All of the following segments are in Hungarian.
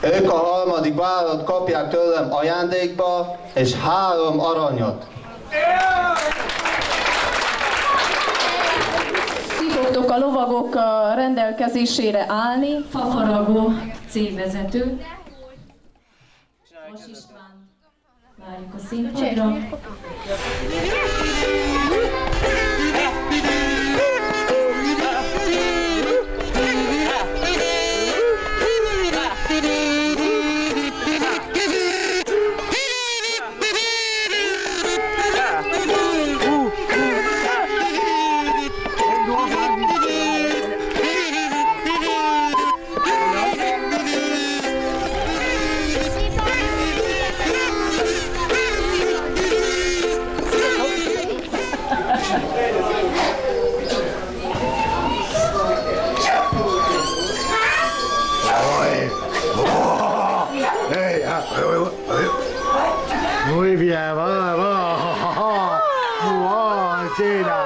Ők a harmadik várat kapják tőlem ajándékba, és három aranyat. Szívottok a lovagok rendelkezésére állni. Fafaragó cégvezető. Most István várjuk a színpadra. muy bien, va, va, va, va, chila,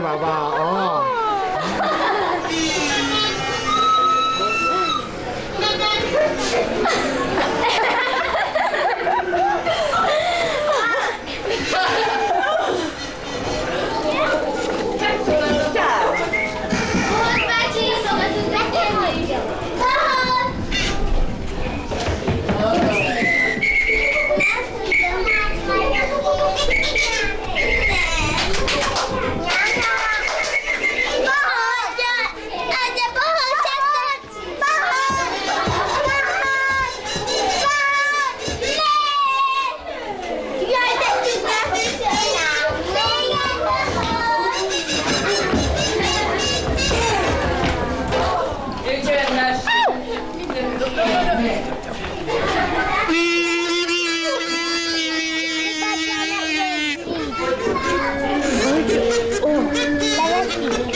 va, va, va, va.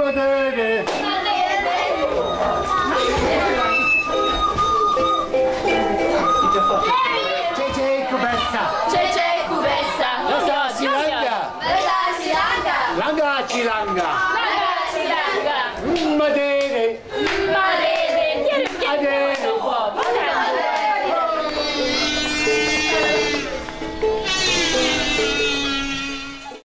godere. C'è c'è cubessa. C'è c'è cubessa. La sa si langa. La sa si langa. Langa ci langa. Langa ci langa. Madere. Mm, Madere.